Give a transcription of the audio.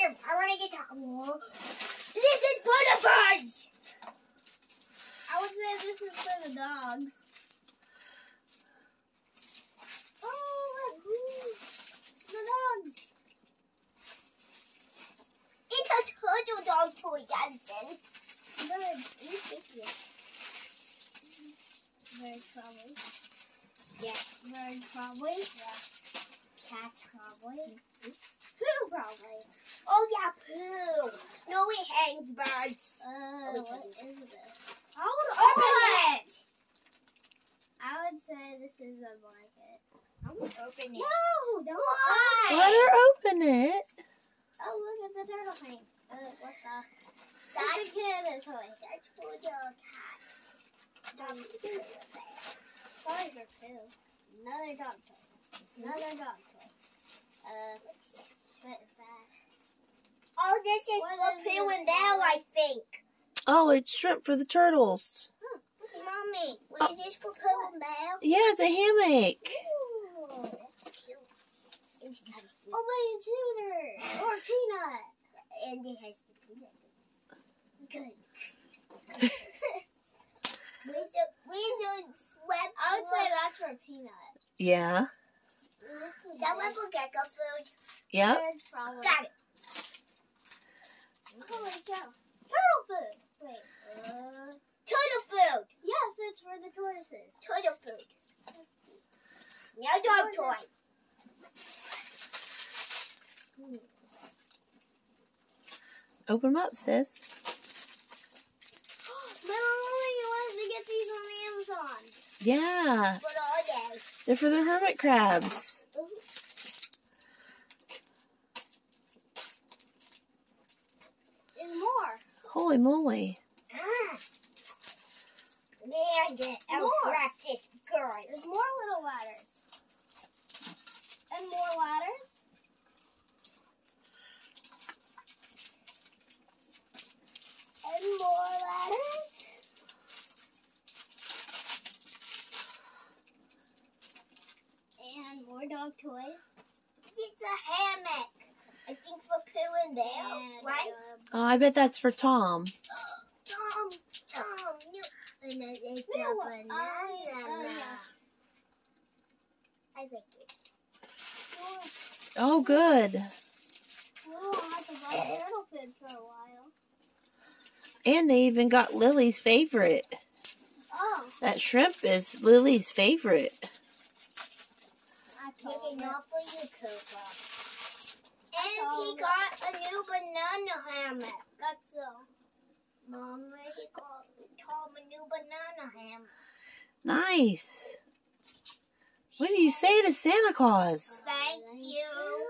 I want to get that. This is for the birds. I would say this is for the dogs. Oh, look. The dogs. It's a turtle dog toy, Justin. Bird. You pick it. Bird probably. Yeah. Bird probably. Yeah. Cats probably. Pooh probably. Oh yeah, poo. No, we hang birds. Uh, we what can is this? I would Open open it. it. I would say this is a blanket. I'm gonna open it. No, don't Why? Let her open it. Oh, look, it's a turtle thing. Uh, what the? That's That's a kid toy. that's for the cats. That's for the bear. Sorry for Pooh. Another dog toy. Another dog toy. Uh, What's this? what is that? Oh, this is What for is Pooh this and Belle. I think. Oh, it's shrimp for the turtles. Hmm, mommy, what oh. is this for Pooh and Belle? Yeah, it's a hammock. Ooh, that's cute. It's kind of cute. Oh, my shooter or peanut. and it has the peanut. Good. Where's the, where's the web? I would say that's for peanut. Yeah. It Is that one for gecko food? Yep. Bird probably. Got it. Holy. Turtle food. Wait. Uh, Turtle food. yes, that's where the tortoise is. Turtle food. Now dog toy. Open them up, sis. My mommy wanted to get these on Amazon. Yeah. What are they? They're for the hermit crabs. And more. Holy moly. Ah. Man, the More. attractive girl. There's more little ladders. And more ladders. And more ladders. And more dog toys. It's a hammock. I think for Pooh and Belle, And, right? Oh, I bet that's for Tom. Tom, Tom, no. And then it's No, a I- banana. oh, yeah. I like it. Oh, good. We'll have to buy turtle food for a while. And they even got Lily's favorite. Oh, That shrimp is Lily's favorite. I Maybe told her. for you, Cooper. And he got a new banana hammock. That's so. Mama, he got Tom a new banana hammock. Nice. What do you say to Santa Claus? Thank you.